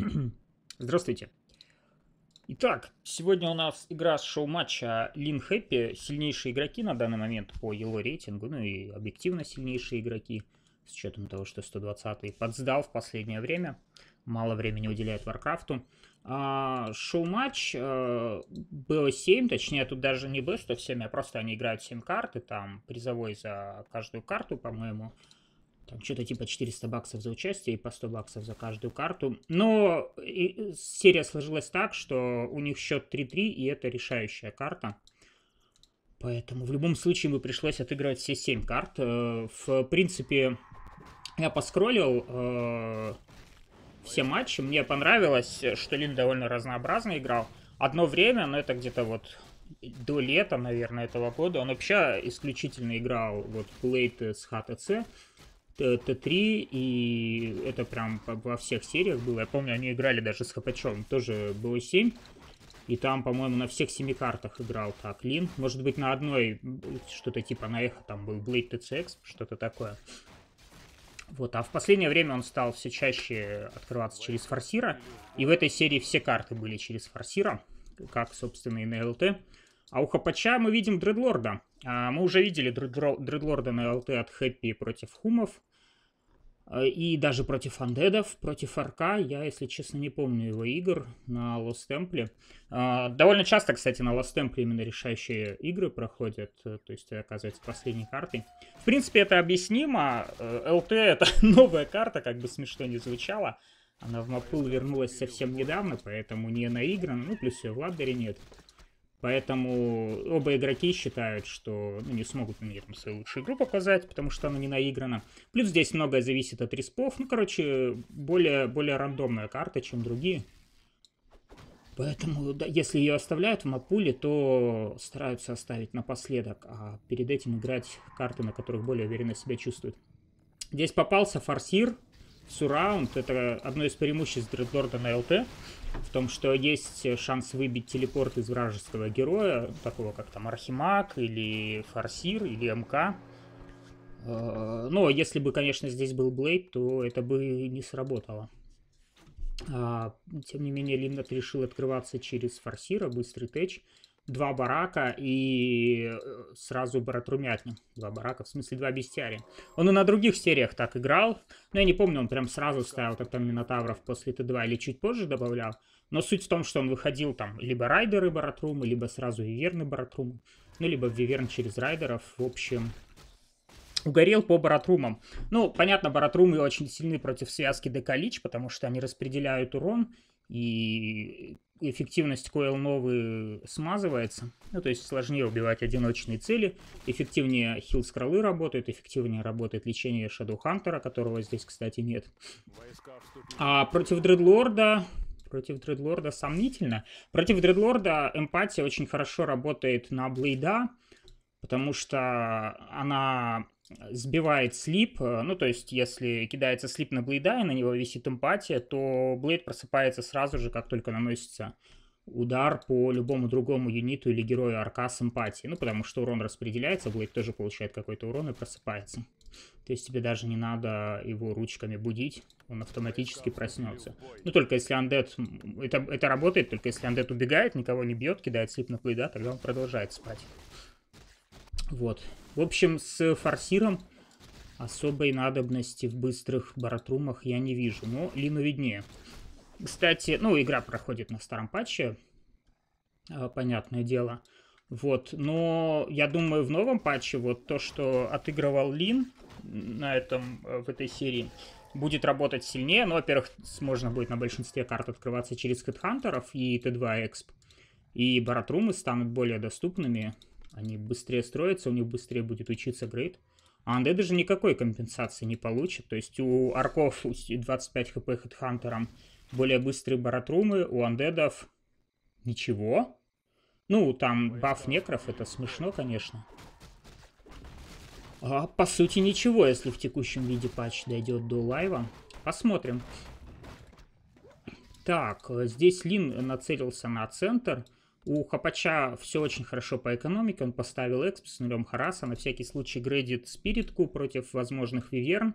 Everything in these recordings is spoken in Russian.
Здравствуйте. Итак, сегодня у нас игра с шоу-матча Lyn Happy. Сильнейшие игроки на данный момент по его рейтингу, ну и объективно сильнейшие игроки, с учетом того, что 120-й подсдал в последнее время. Мало времени уделяет Варкрафту. А, шоу-матч э, BO7, точнее, тут даже не Best of 7, а просто они играют 7 карт, и там призовой за каждую карту, по-моему. Там что-то типа 400 баксов за участие и по 100 баксов за каждую карту. Но серия сложилась так, что у них счет 3-3, и это решающая карта. Поэтому в любом случае мы пришлось отыгрывать все 7 карт. Э, в принципе, я поскроллил э, все матчи. Мне понравилось, что Лин довольно разнообразно играл. Одно время, но это где-то вот до лета, наверное, этого года, он вообще исключительно играл вот Блейд с ХТЦ. Т3, и это прям во всех сериях было. Я помню, они играли даже с Хапачом, тоже было 7. И там, по-моему, на всех семи картах играл так Лин. Может быть, на одной что-то типа на эхо там был Blade TCX, что-то такое. Вот, а в последнее время он стал все чаще открываться через форсира. И в этой серии все карты были через форсира, как, собственно, и на ЛТ. А у Хапача мы видим Дредлорда. А, мы уже видели Дредлорда на ЛТ от Хэппи против Хумов. А, и даже против андедов, против Арка, я, если честно, не помню его игр на Lost Temple. А, довольно часто, кстати, на Lost Temple именно решающие игры проходят, э, то есть оказывается последней картой. В принципе, это объяснимо. ЛТ э, это новая карта, как бы смешно не звучало. Она в Мапул вернулась совсем недавно, поэтому не наиграна, ну плюс ее в ладере нет. Поэтому оба игроки считают, что ну, не смогут мне там свою лучшую игру показать, потому что она не наиграна. Плюс здесь многое зависит от респов. Ну, короче, более, более рандомная карта, чем другие. Поэтому, да, если ее оставляют в мапуле, то стараются оставить напоследок, а перед этим играть карты, на которых более уверенно себя чувствуют. Здесь попался форсир, Сураунд — это одно из преимуществ Дредлорда на ЛТ, в том, что есть шанс выбить телепорт из вражеского героя, такого как там Архимаг или Форсир или МК. Э, но если бы, конечно, здесь был Блейд, то это бы не сработало. А, тем не менее, Лимнет решил открываться через Форсира, быстрый тэч два барака и э, сразу баратрумятни. Два барака, в смысле два бестиария. Он и на других сериях так играл. Но я не помню, он прям сразу ставил так там Минотавров после Т2 или чуть позже добавлял. Но суть в том, что он выходил там либо райдеры баратрумы, либо сразу виверны баратрумы. Ну, либо виверн через райдеров. В общем, угорел по баратрумам. Ну, понятно, баратрумы очень сильны против связки Декалич, потому что они распределяют урон, и эффективность койл новый смазывается. Ну, то есть сложнее убивать одиночные цели. Эффективнее хил скроллы работают, эффективнее работает лечение Shadow Хантера, которого здесь, кстати, нет. А против Дредлорда... Против Дредлорда сомнительно. Против Дредлорда эмпатия очень хорошо работает на Блейда, потому что она сбивает слип, э, ну то есть если кидается слип на Блейда и на него висит эмпатия, то Блейд просыпается сразу же, как только наносится удар по любому другому юниту или герою арка с эмпатией. Ну потому что урон распределяется, Блейд тоже получает какой-то урон и просыпается. То есть тебе даже не надо его ручками будить, он автоматически проснется. Ну только если андет, это, это работает, только если андет убегает, никого не бьет, кидает слип на Блейда, тогда он продолжает спать. Вот. В общем, с форсиром особой надобности в быстрых баратрумах я не вижу. Но Лину виднее. Кстати, ну, игра проходит на старом патче. А, понятное дело. Вот, но я думаю, в новом патче вот то, что отыгрывал Лин на этом, в этой серии, будет работать сильнее. Ну, во-первых, можно будет на большинстве карт открываться через хедхантеров и Т2 Эксп. И баратрумы станут более доступными. Они быстрее строятся, у них быстрее будет учиться грейд. А андеды же никакой компенсации не получат. То есть у арков 25 хп хедхантерам более быстрые баратрумы, у андедов ничего. Ну, там баф некров, это смешно, конечно. А, по сути, ничего, если в текущем виде патч дойдет до лайва. Посмотрим. Так, здесь Lyn нацелился на центр. У Хапача все очень хорошо по экономике. Он поставил эксп с нулем хараса. На всякий случай грейдит спиритку против возможных виверн.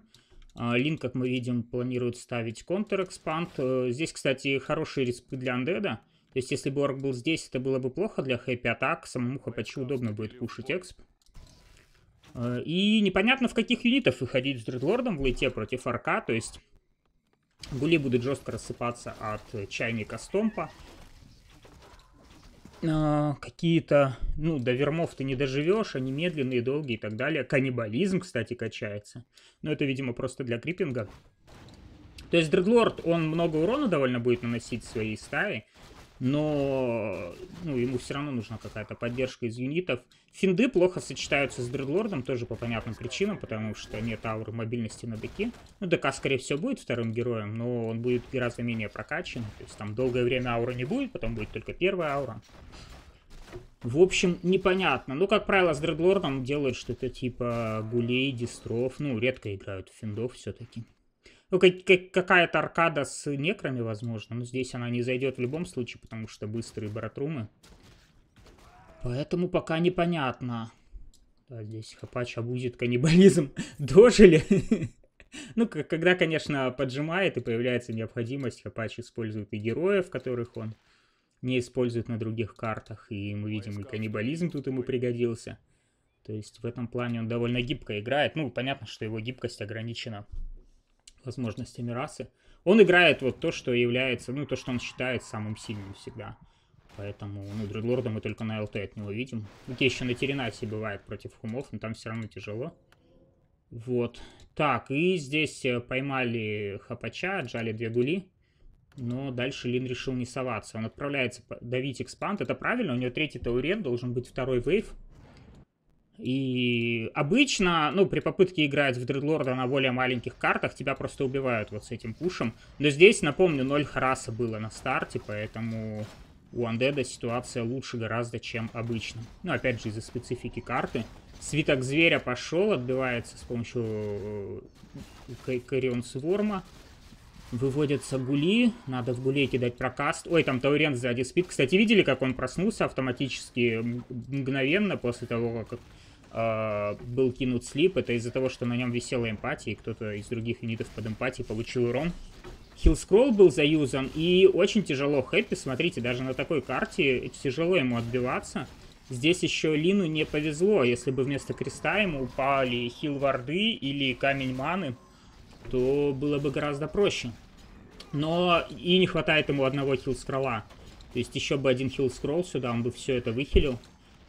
А, Lyn, как мы видим, планирует ставить контр-экспанд. Э, здесь, кстати, хорошие респы для андеда. То есть, если бы Орк был здесь, это было бы плохо для Happy. А так самому Хапачу удобно будет пушить эксп. Э, и непонятно, в каких юнитов выходить с Дредлордом в лейте против Арка. То есть, гули будут жестко рассыпаться от чайника Стомпа. А, какие-то, ну, до вермов ты не доживешь, они медленные, долгие и так далее. Каннибализм, кстати, качается. Но это, видимо, просто для крипинга. То есть Дредлорд, он много урона довольно будет наносить своей стаи но ну, ему все равно нужна какая-то поддержка из юнитов. Финды плохо сочетаются с Дредлордом, тоже по понятным причинам, потому что нет ауры мобильности на ДК. Ну, ДК, скорее всего, будет вторым героем, но он будет гораздо менее прокачан. То есть там долгое время аура не будет, потом будет только первая аура. В общем, непонятно. Ну, как правило, с Дредлордом делают что-то типа гулей, дистров. Ну, редко играют в финдов все-таки. Ну, как, как, какая-то аркада с некрами, возможно. Но здесь она не зайдет в любом случае, потому что быстрые баратрумы. Поэтому пока непонятно. Да, здесь Хапач обузит каннибализм. Дожили. ну, когда, конечно, поджимает и появляется необходимость, Хапач использует и героев, которых он не использует на других картах. И мы видим, и каннибализм тут ему пригодился. То есть в этом плане он довольно гибко играет. Ну, понятно, что его гибкость ограничена возможностями расы. Он играет вот то, что является, ну, то, что он считает самым сильным всегда. Поэтому, ну, Дредлорда мы только на ЛТ от него видим. Где еще на Теренасе бывает против хумов, но там все равно тяжело. Вот. Так, и здесь э, поймали Хапача, отжали две гули. Но дальше Лин решил не соваться. Он отправляется давить экспанд. Это правильно, у него третий таурен, должен быть второй вейв. И обычно, ну, при попытке играть в Дредлорда на более маленьких картах, тебя просто убивают вот с этим пушем. Но здесь, напомню, 0 хараса было на старте, поэтому у Андеда ситуация лучше гораздо, чем обычно. Ну, опять же, из-за специфики карты. Свиток зверя пошел, отбивается с помощью э, Карион Сворма. Выводятся гули, надо в гуле кидать прокаст. Ой, там Таурен сзади спит. Кстати, видели, как он проснулся автоматически, мгновенно после того, как э, был кинут слип, это из-за того, что на нем висела эмпатия, и кто-то из других юнитов под эмпатией получил урон. Хилскролл был заюзан, и очень тяжело Хэппи, смотрите, даже на такой карте тяжело ему отбиваться. Здесь еще Лину не повезло, если бы вместо креста ему упали хил-варды или камень маны, то было бы гораздо проще. Но и не хватает ему одного хил-скролла. То есть еще бы один хил-скролл сюда, он бы все это выхилил.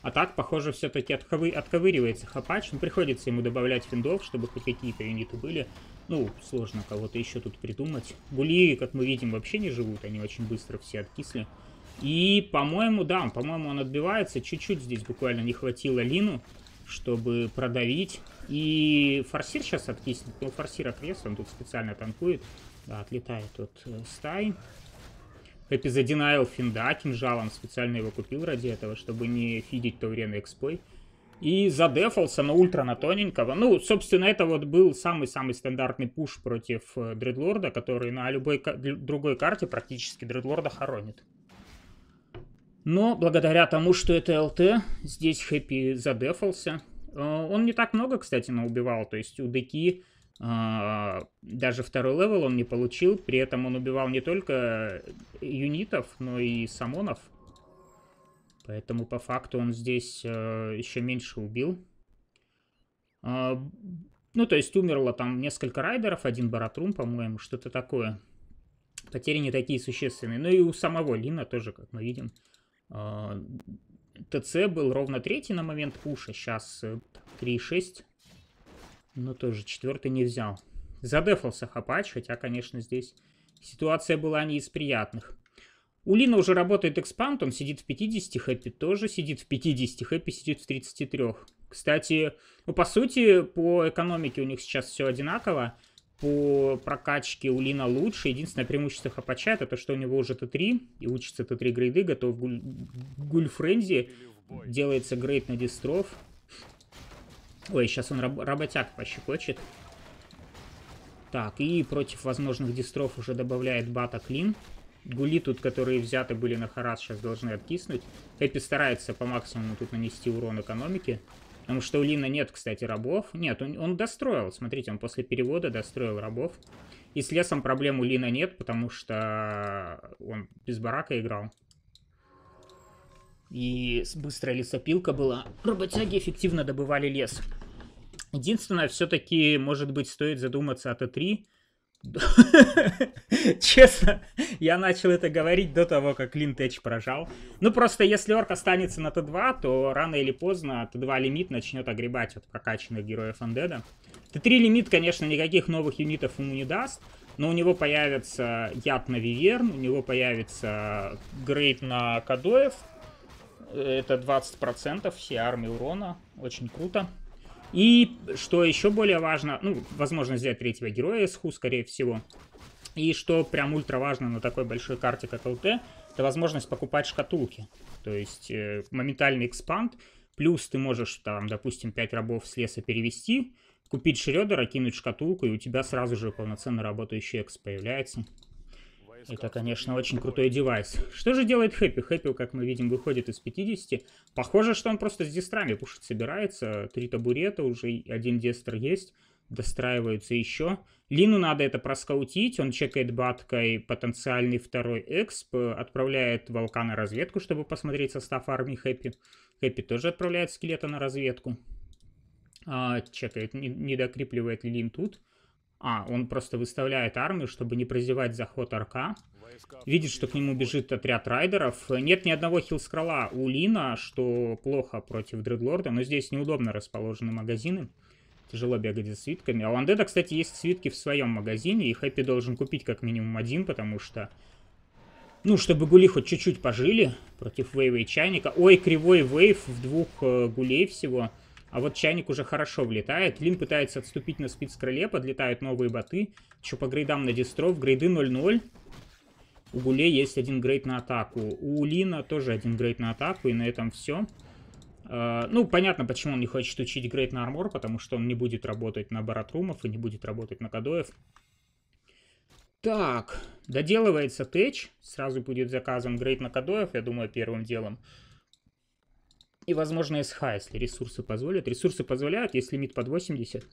А так, похоже, все-таки отковы... отковыривается Хапач. Ну, приходится ему добавлять финдов, чтобы хоть какие-то юниты были. Ну, сложно кого-то еще тут придумать. Гули, как мы видим, вообще не живут. Они очень быстро все откисли. И, по-моему, да, по-моему, он отбивается. Чуть-чуть здесь буквально не хватило Лину, чтобы продавить. И форсир сейчас откиснет. Ну, форсир окрес, он тут специально танкует. Да, отлетает от э, стаи. Хэппи задинайл финда кинжалом, специально его купил ради этого, чтобы не фидить то время экспой. И задефался на ультра на тоненького. Ну, собственно, это вот был самый-самый стандартный push против э, Дредлорда, который на любой другой карте практически Дредлорда хоронит. Но благодаря тому, что это ЛТ, здесь Хэппи задефался. Э, он не так много, кстати, наубивал. То есть у Деки даже второй level он не получил, при этом он убивал не только юнитов, но и саммонов. Поэтому по факту он здесь э, еще меньше убил. А, ну, то есть умерло там несколько райдеров, один баратрум, по-моему, что-то такое. Потери не такие существенные. Ну и у самого Лина тоже, как мы видим. А, ТЦ был ровно третий на момент пуша, сейчас 3.6 но тоже четвертый не взял. Задефался Хапач, хотя, конечно, здесь ситуация была не из приятных. У Лина уже работает экспант, он сидит в 50, Хэппи тоже сидит в 50, Хэппи сидит в 33. Кстати, ну, по сути, по экономике у них сейчас все одинаково. По прокачке у Лина лучше. Единственное преимущество Хапача это то, что у него уже Т3, и учится Т3 грейды, готов гуль... Гульфрензи. Делается грейд на дистров. Ой, сейчас он раб работяг пощекочет. Так, и против возможных дистров уже добавляет бата клин. Гули тут, которые взяты были на харас, сейчас должны откиснуть. Хэппи старается по максимуму тут нанести урон экономике. Потому что у Лина нет, кстати, рабов. Нет, он, он достроил. Смотрите, он после перевода достроил рабов. И с лесом проблем у Лина нет, потому что он без барака играл. И быстрая лесопилка была. Работяги эффективно добывали лес. Единственное, все-таки, может быть, стоит задуматься о Т3. Честно, я начал это говорить до того, как Лин Тэч прожал. Ну, просто если орк останется на Т2, то рано или поздно Т2 лимит начнет огребать от прокачанных героев Андеда. Т3 лимит, конечно, никаких новых юнитов ему не даст, но у него появится яд на Виверн, у него появится грейд на Кадоев. Это 20% всей армии урона, очень круто. И, что еще более важно, ну, возможно взять третьего героя СХУ, скорее всего. И что прям ультра важно на такой большой карте, как ЛТ, это возможность покупать шкатулки. То есть э, моментальный экспанд, плюс ты можешь, там, допустим, 5 рабов с леса перевести, купить Шредера, кинуть шкатулку, и у тебя сразу же полноценно работающий экс появляется. Это, конечно, очень крутой девайс. Что же делает Хэппи? Хэппи, как мы видим, выходит из 50. Похоже, что он просто с дестрами пушить собирается. Три табурета, уже один дестр есть. Достраиваются еще. Лину надо это проскаутить. Он чекает баткой потенциальный второй эксп. Отправляет волка на разведку, чтобы посмотреть состав армии Хэппи. Хэппи тоже отправляет скелета на разведку. А, чекает, не, не докрепливает ли Лин тут. А, он просто выставляет армию, чтобы не прозевать заход арка. Видит, что к нему бежит отряд райдеров. Нет ни одного хилскролла у Лина, что плохо против Дредлорда, но здесь неудобно расположены магазины. Тяжело бегать за свитками. А у Андеда, кстати, есть свитки в своем магазине, и Хэппи должен купить как минимум один, потому что... Ну, чтобы гули хоть чуть-чуть пожили против Вейва и Чайника. Ой, кривой Вейв в двух э, гулей всего. А вот чайник уже хорошо влетает. Лин пытается отступить на спид с подлетают новые боты. Еще по грейдам на дистров. Грейды 0-0. У Гуле есть один грейд на атаку. У Лина тоже один грейд на атаку, и на этом все. А, ну, понятно, почему он не хочет учить грейд на армор, потому что он не будет работать на баратрумов и не будет работать на кадоев. Так, доделывается тэч. Сразу будет заказан грейд на кадоев, я думаю, первым делом. И, возможно, СХ, если ресурсы позволят. Ресурсы позволяют, если лимит под 80.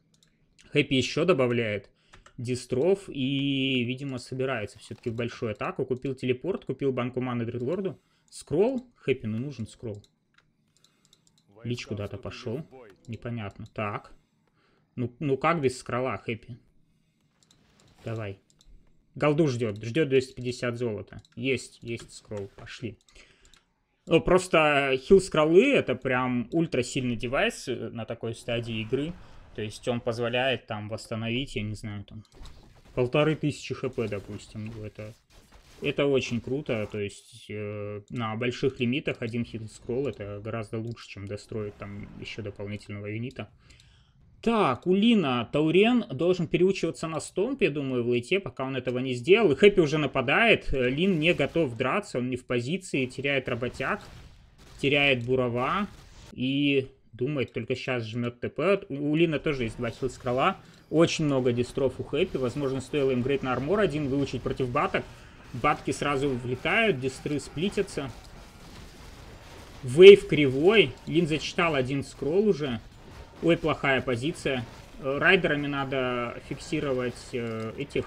Хэппи еще добавляет дистров и, видимо, собирается все-таки в большую атаку. Купил телепорт, купил банку маны Дредлорду. Скролл. Хэппи, ну нужен скролл. Лич куда-то пошел. Непонятно. Так. Ну, ну как без скролла, Хэппи? Давай. Голду ждет. Ждет 250 золота. Есть, есть скролл. Пошли. Ну, просто хил скроллы это прям ультра сильный девайс э, на такой стадии игры. То есть он позволяет там восстановить, я не знаю, там полторы тысячи хп, допустим. Это, это очень круто. То есть э, на больших лимитах один хил скролл это гораздо лучше, чем достроить там еще дополнительного юнита. Так, у Лина Таурен должен переучиваться на стомп, я думаю, в лейте, пока он этого не сделал. И Хэппи уже нападает. Лин не готов драться, он не в позиции, теряет работяг, теряет бурова. И думает, только сейчас жмет ТП. У Лина тоже есть два хилскролла. Очень много дистров у Хэппи. Возможно, стоило им грейд на армор один выучить против баток. Батки сразу влетают, дистры сплитятся. Вейв кривой. Лин зачитал один скролл уже. Ой, плохая позиция. Э, райдерами надо фиксировать э, этих...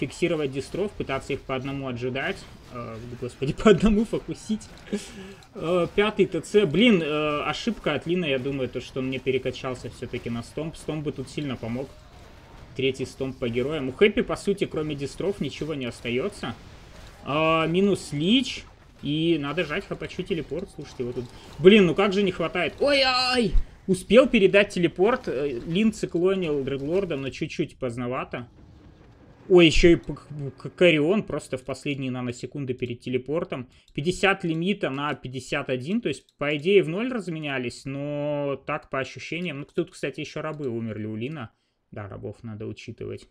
Фиксировать дистров, пытаться их по одному отжидать. Э, господи, по одному фокусить. Пятый ТЦ. Блин, ошибка от Лина, я думаю, то, что он не перекачался все-таки на стомп. Стомп бы тут сильно помог. Третий стомп по героям. У Хэппи, по сути, кроме дистров, ничего не остается. Минус Лич. И надо жать хапачу телепорт. Слушайте, вот тут... Блин, ну как же не хватает. Ой-ай! Успел передать телепорт. Э, Лин циклонил Дредлорда, но чуть-чуть поздновато. Ой, еще и Карион просто в последние наносекунды перед телепортом. 50 лимита на 51, то есть, по идее, в ноль разменялись, но так, по ощущениям... Ну, тут, кстати, еще рабы умерли у Лина. Да, рабов надо учитывать.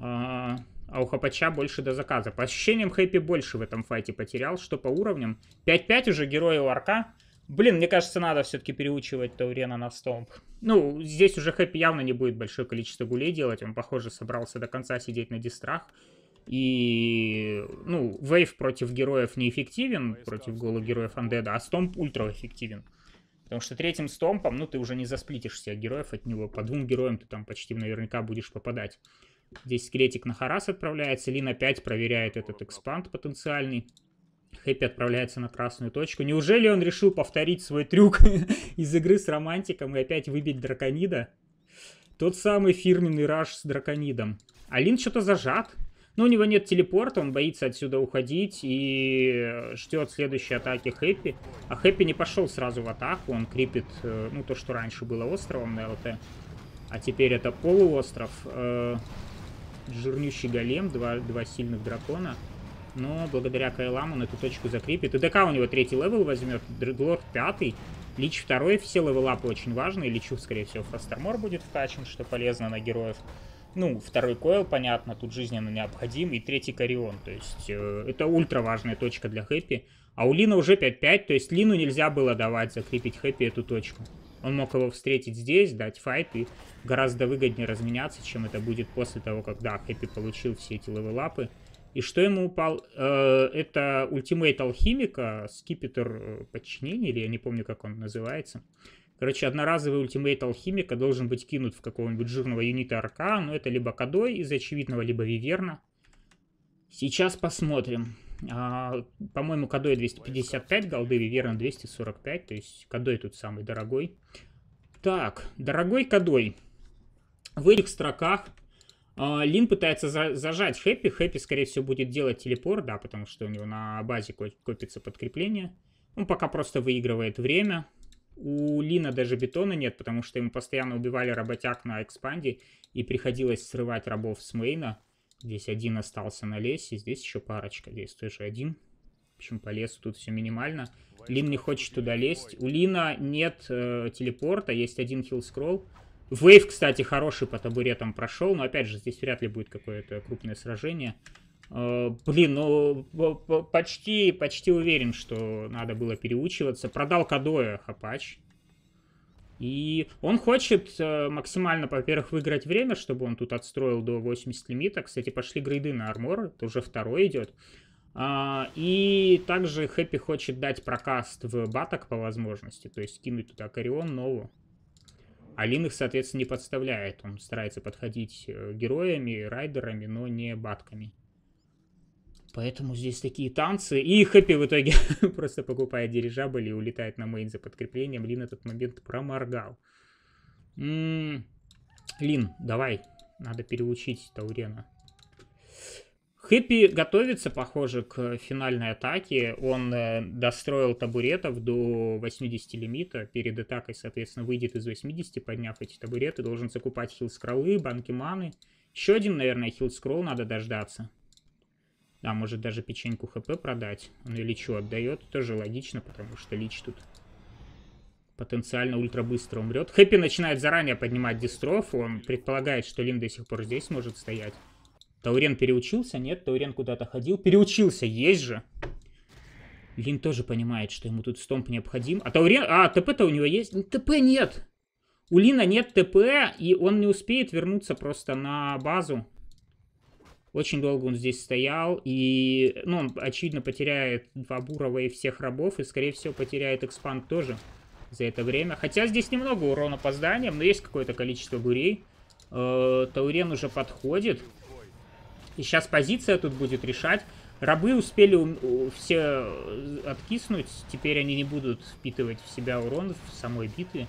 А, а у Хапача больше до заказа. По ощущениям, Хэппи больше в этом файте потерял. Что по уровням? 5-5 уже герои у Арка. Блин, мне кажется, надо все-таки переучивать Таурена на стомп. Ну, здесь уже Хэппи явно не будет большое количество гулей делать. Он, похоже, собрался до конца сидеть на дистрах. И, ну, Вейв против героев неэффективен, против голых героев Андеда, а Стомп ультра эффективен. Потому что третьим стомпом, ну, ты уже не засплитишь всех героев от него. По двум героям ты там почти наверняка будешь попадать. Здесь скелетик на Харас отправляется. Лин опять проверяет этот экспанд потенциальный. Хэппи отправляется на красную точку. Неужели он решил повторить свой трюк из игры с романтиком и опять выбить драконида? Тот самый фирменный rush с драконидом. А Лин что-то зажат. Но у него нет телепорта, он боится отсюда уходить и ждет следующей атаки Хэппи. А Хэппи не пошел сразу в атаку, он крипит, э, ну, то, что раньше было островом на ЛТ. А теперь это полуостров. Э, жирнющий голем, два, два сильных дракона. Но благодаря койлам он эту точку закрепит. И ДК у него третий level возьмет, Дредлорд пятый. Лич второй, все левелапы очень важные. Личу, скорее всего, Frost Armor будет вкачан, что полезно на героев. Ну, второй coil, понятно, тут жизненно необходим. И третий Carrion, то есть э, это ультра важная точка для Хэппи. А у Лина уже 5-5, то есть Лину нельзя было давать закрепить Хэппи эту точку. Он мог его встретить здесь, дать fight и гораздо выгоднее разменяться, чем это будет после того, когда Хэппи получил все эти левелапы. И что ему упал? Э, это ultimate алхимика, скипетр э, подчинения, или я не помню, как он называется. Короче, одноразовый ультимейт алхимика должен быть кинут в какого-нибудь жирного юнита РК, но это либо Кадой из очевидного, либо Виверна. Сейчас посмотрим. А, По-моему, Кадой 255 голды, Виверна 245, то есть Кадой тут самый дорогой. Так, дорогой Кадой. В этих строках Лин пытается за зажать Хэппи. Хэппи, скорее всего, будет делать телепорт, да, потому что у него на базе копится подкрепление. Он пока просто выигрывает время. У Лина даже бетона нет, потому что ему постоянно убивали работяг на экспанде, и приходилось срывать рабов с мейна. Здесь один остался на лесе, здесь еще парочка, здесь тоже один. В общем, по лесу тут все минимально. Лин не хочет туда лезть. У Лина нет э, телепорта, есть один хилл-скролл. Вейв, кстати, хороший по табуретам прошел, но опять же, здесь вряд ли будет какое-то крупное сражение. Э, блин, ну почти, почти уверен, что надо было переучиваться. Продал Кадоя Хапач. И он хочет э, максимально, во-первых, выиграть время, чтобы он тут отстроил до 80 лимита. Кстати, пошли грейды на армор, это уже второй идет. А, и также Хэппи хочет дать прокаст в баток по возможности, то есть кинуть туда Корион Нову. Алин их, соответственно, не подставляет. Он старается подходить э, героями, райдерами, но не батками. Поэтому здесь такие танцы. И Хэппи в итоге просто покупает дирижабль и улетает на мейн за подкреплением. Лин этот момент проморгал. М -м -м. Лин, давай. Надо переучить Таурена. Хэппи готовится, похоже, к финальной атаке. Он э, достроил табуретов до 80 лимита. Перед атакой, соответственно, выйдет из 80, подняв эти табуреты. Должен закупать хилл-скроллы, банки маны. Еще один, наверное, хилл-скролл надо дождаться. Да, может даже печеньку хп продать. Он и личу отдает. Тоже логично, потому что лич тут потенциально ультра быстро умрет. Хэппи начинает заранее поднимать дистров. Он предполагает, что Лин до сих пор здесь может стоять. Таурен переучился? Нет, Таурен куда-то ходил. Переучился, есть же. Лин тоже понимает, что ему тут стомп необходим. А Таурен... А, ТП-то у него есть? ТП нет. У Лина нет ТП, и он не успеет вернуться просто на базу. Очень долго он здесь стоял, и, ну, он, очевидно, потеряет два Бурова и всех рабов, и, скорее всего, потеряет экспанд тоже за это время. Хотя здесь немного урона по зданиям, но есть какое-то количество бурей. Э, Таурен уже подходит. И сейчас позиция тут будет решать. Рабы успели все откиснуть, теперь они не будут впитывать в себя урон в самой битве.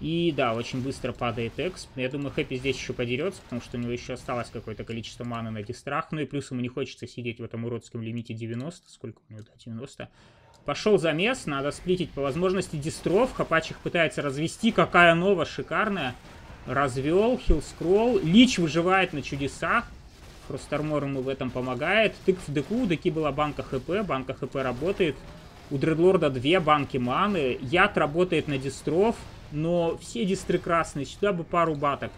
И да, очень быстро падает эксп. Я думаю, Хэппи здесь еще подерется, потому что у него еще осталось какое-то количество маны на дистрах. Ну и плюс ему не хочется сидеть в этом уродском лимите 90. Сколько у него, да, 90. Пошел замес, надо сплитить по возможности дистров. Хапач их пытается развести. Какая нова шикарная. Развел, хилл-скролл. Лич выживает на чудесах. Фростармор ему в этом помогает. Тык в деку, у деки была банка хп, банка хп работает. У Дредлорда две банки маны. Яд работает на дестров, но все дестры красные. Сюда бы пару баток.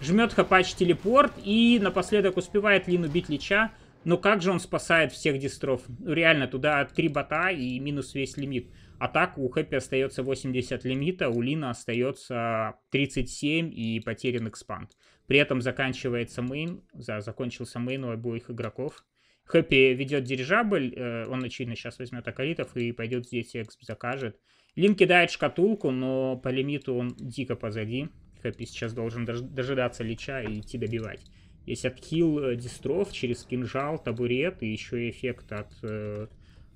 Жмет Хэппач телепорт и напоследок успевает Лин убить Лича. Но как же он спасает всех дестров? Реально, туда три бота и минус весь лимит. А так у Хэппи остается 80 лимита, у Лина остается 37 и потерян expand. При этом заканчивается main, за, закончился main у обоих игроков. Хэппи ведет дирижабль, э, он, очевидно, сейчас возьмет акалитов и пойдет здесь эксп закажет. Лин кидает шкатулку, но по лимиту он дико позади. Хэппи сейчас должен дожидаться Лича и идти добивать. Есть отхил э, дистров через кинжал, табурет и еще эффект от э,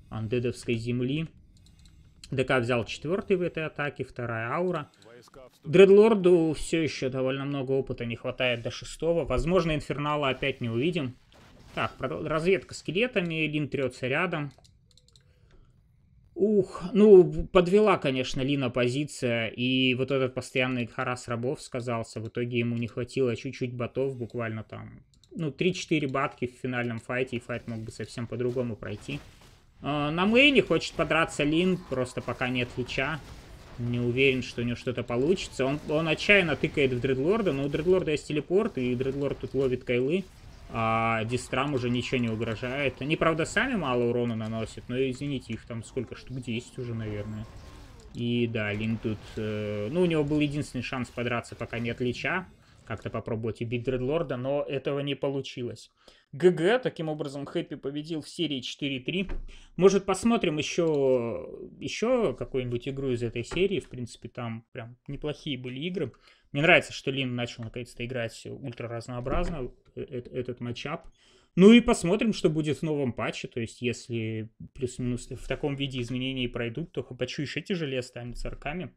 андедовской земли. ДК взял четвертый в этой атаке, вторая аура. Дредлорду все еще довольно много опыта, не хватает до шестого. Возможно, инфернала опять не увидим. Так, разведка скелетами, Лин трется рядом. Ух, ну, подвела, конечно, Лина позиция, и вот этот постоянный харас рабов сказался. В итоге ему не хватило чуть-чуть ботов, буквально там, ну, 3-4 батки в финальном файте, и файт мог бы совсем по-другому пройти. Э, на мейне хочет подраться Лин, просто пока нет лича. Не уверен, что у него что-то получится. Он, он отчаянно тыкает в Дредлорда, но у Дредлорда есть телепорт, и Дредлорд тут ловит кайлы. А Дистрам уже ничего не угрожает. Они, правда, сами мало урона наносят, но, извините, их там сколько штук? 10 уже, наверное. И да, Лин тут... Э, ну, у него был единственный шанс подраться, пока нет Лича. Как-то попробовать убить Дредлорда, но этого не получилось. ГГ, таким образом, Хэппи победил в серии 4-3. Может, посмотрим еще, еще какую-нибудь игру из этой серии. В принципе, там прям неплохие были игры. Мне нравится, что Лин начал наконец-то играть ультра разнообразно э, э, этот матчап. Ну и посмотрим, что будет в новом патче. То есть, если плюс-минус в таком виде изменения пройдут, то Хапачу еще тяжелее станет с арками.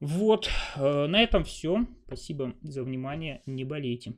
Вот, э, на этом все. Спасибо за внимание. Не болейте.